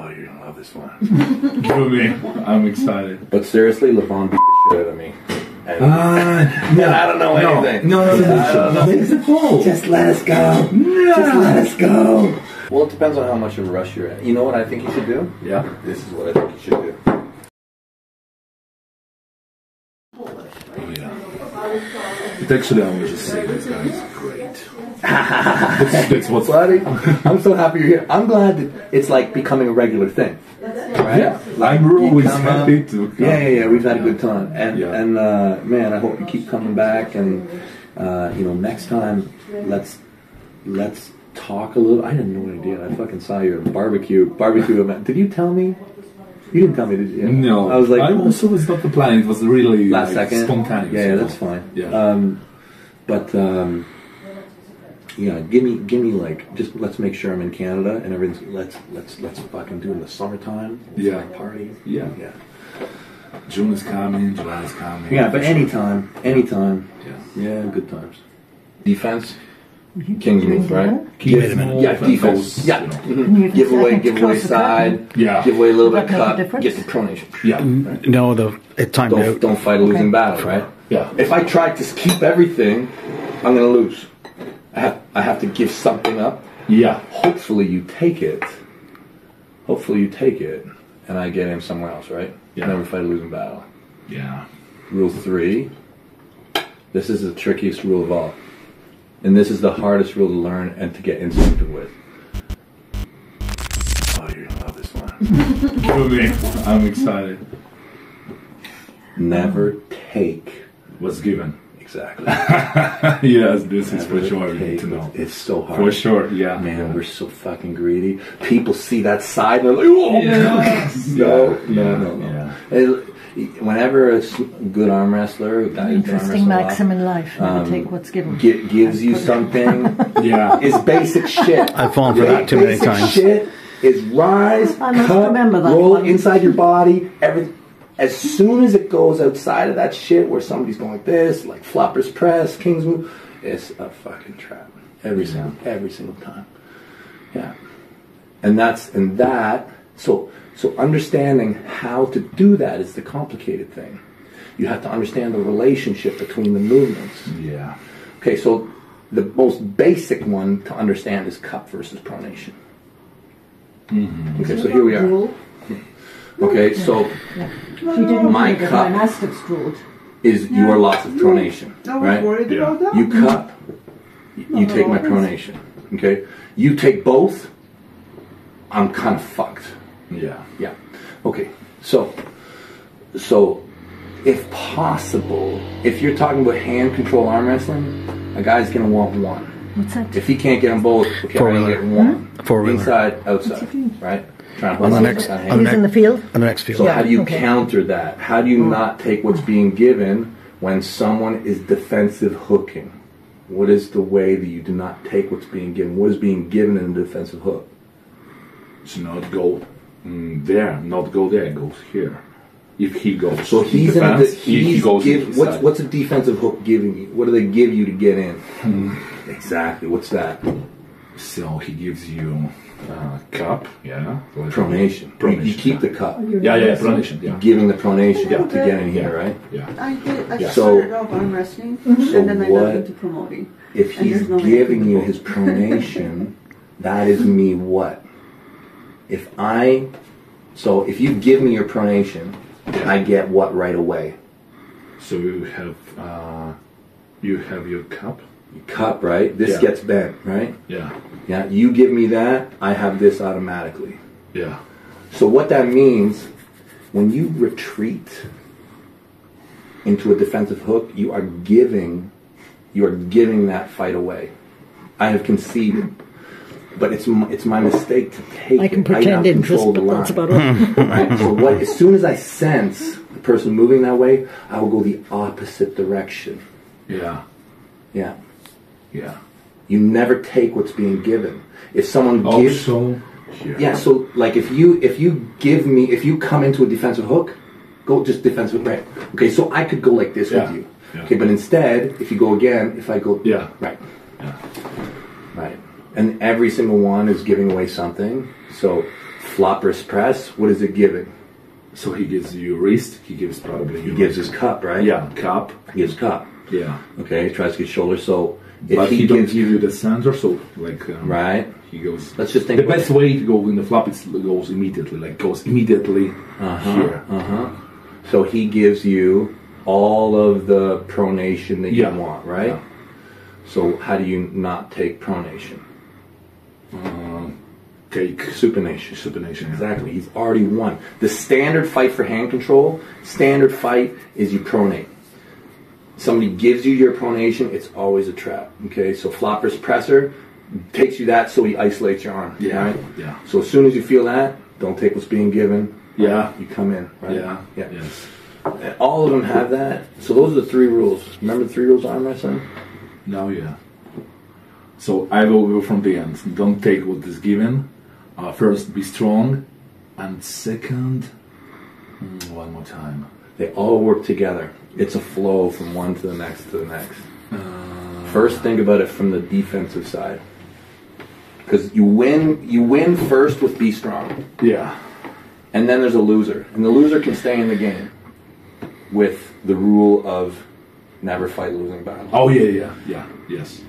Oh, you're gonna love this one. Give me. I'm excited. but seriously, Levan beat the shit out of me. And, Uh, and I don't know no, anything. no, no, no, I don't know. Make the phone. Just let us go. No. Just let us go. Well, it depends on how much of a rush you're in. You know what I think you should do? Yeah. This is what I think you should do. Oh yeah. But actually, I was just saying this guy is great. that's, that's what's Buddy, I'm so happy you're here. I'm glad that it's like becoming a regular thing. Right? Yeah, I'm always come happy up- to. Come. Yeah, yeah, yeah. We've had a good time, and Yeah. and uh, man, I hope you keep coming back. And uh, you know, next time, let's let's talk a little. I had no idea. I fucking saw your barbecue barbecue event. Did you tell me? You didn't tell me, did you? No, I was like, I also was not the plan. It was really last like, second, spontaneous. Yeah, yeah, that's fine. Yeah. Um, but um, yeah, give me, give me like, just let's make sure I'm in Canada and everything's. Let's let's let's fucking do it in the summertime. Let's, Yeah. like, party. Yeah. yeah, June is coming, July is coming. yeah. But anytime, anytime. Yeah. Yeah, good times. Defense, King's move, right? Wait a minute. Yeah, defense. Yeah, You mhm. have give to away, give away close the side. Yeah. give away a little Does bit that make cut. Get the pronation. Yeah. No, the it timed Don't out. don't fight a losing Okay. battle, right? Yeah. If I try to keep everything, I'm gonna lose. I have I have to give something up. Yeah. Hopefully you take it. Hopefully you take it, and I get him somewhere else, right? Yeah. Never fight a losing battle. Yeah. Rule three. This is the trickiest rule of all, and this is the hardest rule to learn and to get instinctive with. Oh, you're gonna love this one. Give me. I'm excited. Never take What's given? Exactly. yes, this is for Never sure. You need to know. It's so hard. For sure. Yeah. Man, we're so fucking greedy. People see that side and they're like, "Whoa!" Yes. no, Yeah, no, yeah, no, no. yeah. It- whenever a good arm wrestler, a guy arm Interesting wrestled lot, maxim in life. Never um, take what's given. gi- gives you something, Yeah. is basic shit. I've fallen for that too many Basic times. Shit is rise, I must cut, remember that roll one. inside your body. Every as soon as it goes outside of that shit, where somebody's going like this, like floppers press, king's move, it's a fucking trap. Every single, every single time. Yeah, and that's and that. So so understanding how to do that is the complicated thing. You have to understand the relationship between the movements. Yeah. Okay, so the most basic one to understand is cup versus pronation. Mm-hmm. Okay, so here we are. Rule. Okay, so She didn't My do the cup. gymnastics ruled. is your loss of pronation, I was right? worried Yeah. about that. You cup, you take my pronation. Okay, you take both. I'm kind of fucked. Yeah. Yeah. Okay. So, so, if possible, if you're talking about hand control arm wrestling, a guy's gonna want one. What's that? If he can't get them both, okay, I'm Four-wheeler. get one. Four-wheeler. Inside, outside, right? Trying to On the next- that hand. on He's in the field. On the next field. So how do you okay. counter that? How do you not take what's being given when someone is defensive hooking? What is the way that you do not take what's being given? What is being given in a defensive hook? So not go mm, there, not go there, it goes here. If he goes. So he's in a, defense, de- he, he he's goes give, inside. what's what's a defensive hook giving you? What do they give you to get in? Exactly. What's that? So he gives you uh, cup, yeah. Like- Pronation. You- Pronation. You, keep yeah. the cup. Yeah, yeah, pronation, yeah. Giving the pronation Yeah. to get in here, right? Yeah. I did. I Yeah. started off arm wrestling, and then I what- got into promoting. If he's there's no giving can you his pronation, that is me what? If I, so if you give me your pronation, I get what right away? So you have uh, you have your cup. Cup, right? This Yeah. gets bent, right? Yeah. Yeah, you give me that, I have this automatically. Yeah. So what that means, when you retreat into a defensive hook, you are giving, you are giving that fight away. I have conceded, but it's my, it's my mistake to take. I can it. pretend now interest, control the but that's about it. right? So what? As soon as I sense the person moving that way, I will go the opposite direction. Yeah. Yeah. Yeah. You never take what's being given. If someone oh, gives, Also here. Yeah, so like if you if you give me if you come into a defensive hook, go just defensive right. Okay, so I could go like this Yeah, with you. yeah. Okay, but instead, if you go again, if I go Yeah. right, Yeah. right, and every single one is giving away something. So floppers press, what is it giving? So he gives you wrist. He gives probably He gives his cup, right? yeah cup. He gives cup. Yeah, Okay, he tries to get shoulder. So but he, he, don't gives give you the center. So like um, right, he goes. let's just think the best way to go in the flop is goes immediately. Like goes immediately here. Uh huh. So he gives you all of the pronation that Yeah. you want, right? Yeah. So how do you not take pronation? Take Supination. supination. Exactly. He's already won. The standard fight for hand control, standard fight is you pronate. Somebody gives you your pronation, it's always a trap. Okay, so flopper's presser takes you that so he isolates your arm. Yeah, Right? yeah. So as soon as you feel that, don't take what's being given. Yeah. You come in. Right? Yeah. Yeah. Yes. And all of them have that. So those are the three rules. Remember the three rules arm wrestling? Now, yeah. So I will go from the end. Don't take what is given. Uh, first, be strong, and second, mm, one more time. They all work together. It's a flow from one to the next to the next. First, think about it from the defensive side, because you win. You win first with be strong, Yeah. and then there's a loser, and the loser can stay in the game with the rule of never fight losing battle. Oh yeah, yeah, yeah. Yes.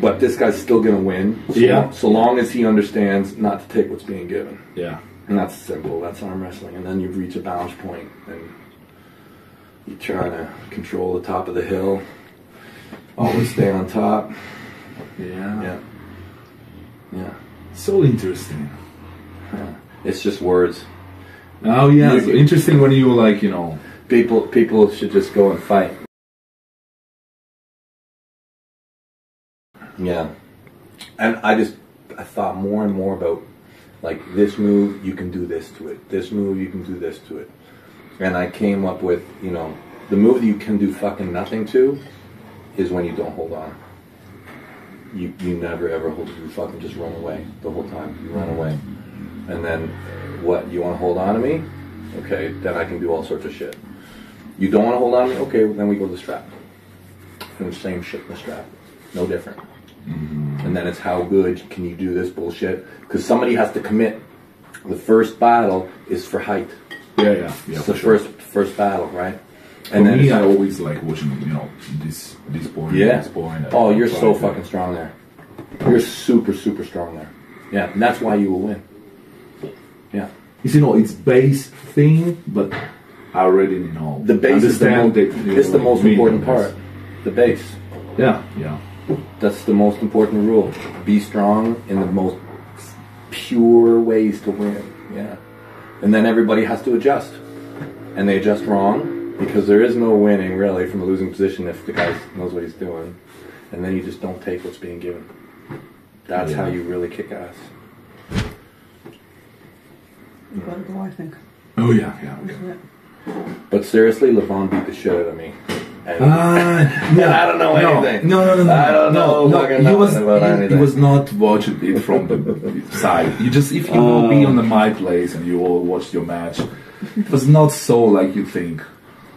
But this guy's still gonna win. So Yeah. So long as he understands not to take what's being given. Yeah. And that's simple. That's arm wrestling. And then you reach a balance point and you're trying to control the top of the hill. Always stay on top. Yeah. Yeah. Yeah. So interesting. It's just words. Oh yeah. You- interesting when you like you know. People people should just go and fight. Yeah. And I just I thought more and more about like this move you can do this to it. This move you can do this to it. And I came up with, you know, the move that you can do fucking nothing to is when you don't hold on. You you never ever hold you fucking just run away the whole time. You run away. And then what, you wanna hold on to me? Okay, then I can do all sorts of shit. You don't want to hold on to me? Okay, then we go to the strap. And the same shit in the strap. No different. And then it's how good can you do this bullshit? Because somebody has to commit. The first battle is for height. Yeah, yeah, yeah. it's the sure. first first battle, right? For me, I always like watching you know this this point. yeah. This point. Oh, you're so fucking strong there. You're super super strong there. Yeah, and that's why you will win. Yeah. It's, you know, it's base thing, but I already know. The base is the, mo- you it's the most important part. The base. Yeah, yeah. That's the most important rule. Be strong in the most pure ways to win. Yeah. And then everybody has to adjust. And they adjust wrong because there is no winning really from a losing position if the guy knows what he's doing. And then you just don't take what's being given. That's how you really kick ass. You gotta go, I think. Oh yeah, yeah. Isn't? But seriously, Levan beat the shit out of me. And Ah, no, I don't know no, anything. No, no, no, no. I don't know No, fucking he was, about he was not watching it from the side. You just, if you will be on the my place and you all watch your match, it was not so like you think.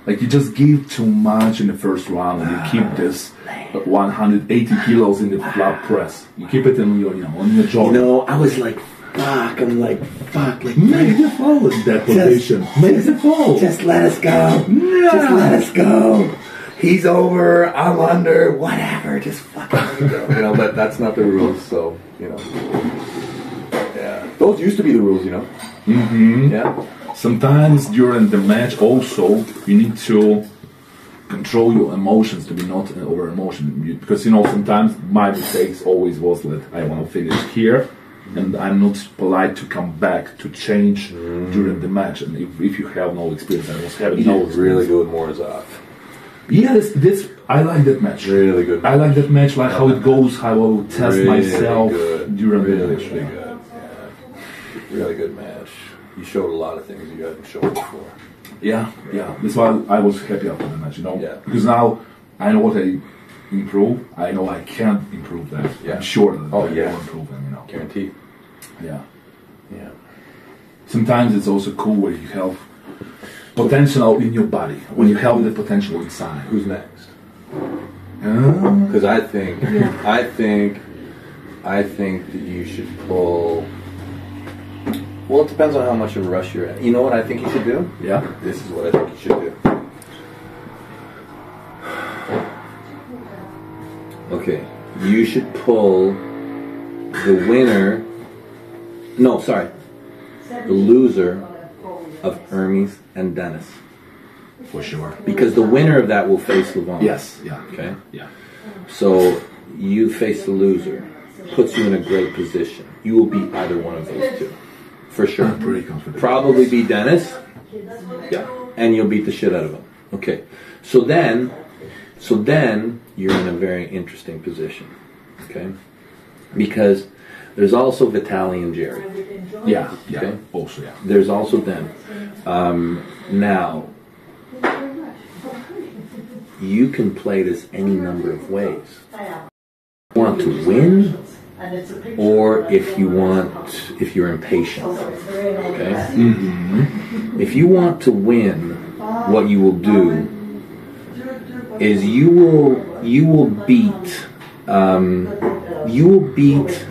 Like you just give too much in the first round and you keep this 180 kilos in the flat press. You keep it in your, you know, on your jaw. you know, I was like, fuck. I'm like, fuck. Like, Make the fall in that position. Make the fall. Just let us go. No. Just let us go. He's over. I'm under. Whatever. Just fucking go. You know, but that's not the rules. So you know, yeah. Those used to be the rules. You know. Mm-hmm. Yeah. Sometimes during the match, also you need to control your emotions to be not over emotion because you know sometimes my mistakes always was that I want to finish here and I'm not polite to come back to change during the match and if, if you have no experience I was having no really good Morozov. Yeah this, this I like that match Really good. I like that match like how it goes how I will test Really myself good. during really, the match really yeah. good. Yeah. Really good match. You showed a lot of things you hadn't shown before. Yeah, yeah. That's why I was happy after the match, you know. Yeah. Because now I know what I improve. I know I can improve that. Yeah. I'm sure that Oh, I yeah. will improve them, you know. Guaranteed. Yeah. Yeah. Sometimes it's also cool when you have potential in your body. When you have the potential inside. Who's next? Because I think, I think, I think that you should pull Well, it depends on how much of a rush you're in. You know what I think you should do? Yeah. This is what I think you should do. Okay, you should pull the winner. No, sorry, the loser of Hermes and Dennis, For sure. because the winner of that will face Levan. Yes. Yeah. Okay. Yeah. So you face the loser, puts you in a great position. You will beat either one of those two, for sure. I'm pretty confident. Probably be Dennis. Yeah. And you'll beat the shit out of him. Okay. So then, so then you're in a very interesting position. Okay. Because there's also Vitaly and Jerry. Yeah. Yeah. Okay. Also, yeah. There's also them. Um, now, you can play this any number of ways. You want to win, or if you want, if you're impatient. Okay. If you want to win, what you will do is you will you will beat um, you will beat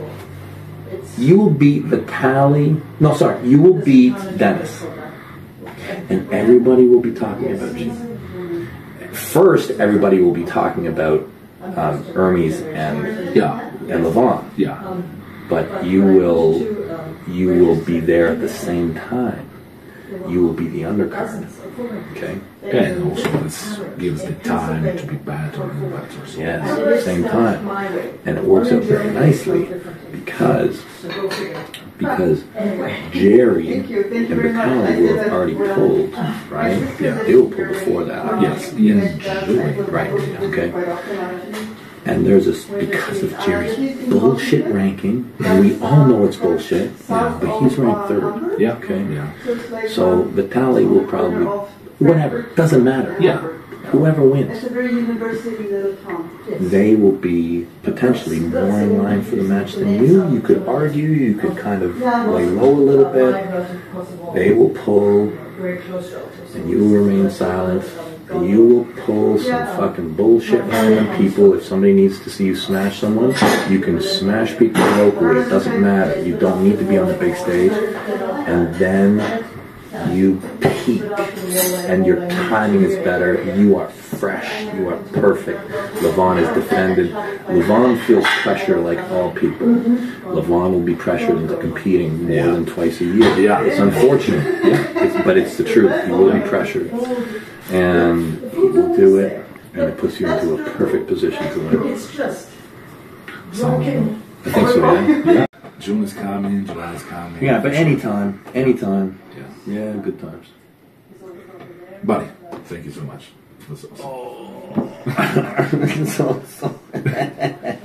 you will beat Vitali. No, sorry, you will beat Dennis, and everybody will be talking about you. First, everybody will be talking about um, Hermes and Yeah. and Levan, Yeah. but you will you will be there at the same time. You will be the undercard. Okay. And also this gives the time to be better and better. So Yes, same time, and it works out very nicely because because Jerry and Vitali will have already pulled, right? Yeah, they will pull before that. Yes. Ian Julie. Right. Okay. And there's this because of Jerry's bullshit ranking, and we all know it's bullshit. Yeah, but he's ranked third. Yeah. Okay. Yeah. So Vitali will probably whatever doesn't matter. Yeah. Whoever wins. It's a very university little town. they will be potentially more in line for the match than you. You could argue, you could kind of lay low a little bit. They will pull, and you will remain silent. And you will pull some fucking bullshit random people. If somebody needs to see you smash someone, you can smash people locally. It doesn't matter. You don't need to be on the big stage. And then you peak, and your timing is better. You are fresh. You are perfect. Levan is defended. Levan feels pressure like all people. Levan will be pressured into competing more Yeah. than twice a year. Yeah. it's unfortunate. Yeah, it's, but it's the truth. You will be pressured, and he will do it, and it puts you into a perfect position to win. Sounds I think so. Yeah. Yeah. June is coming, July is coming. Yeah, but anytime, anytime. Yeah. Yeah, good times. Buddy, thank you so much. That's awesome. Oh. so, so.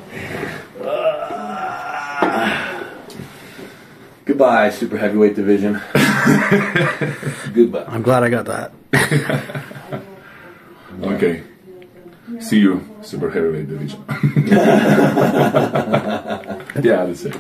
Goodbye, super heavyweight division. Goodbye. I'm glad I got that. Okay. See you, super heavyweight division. yeah, that's it.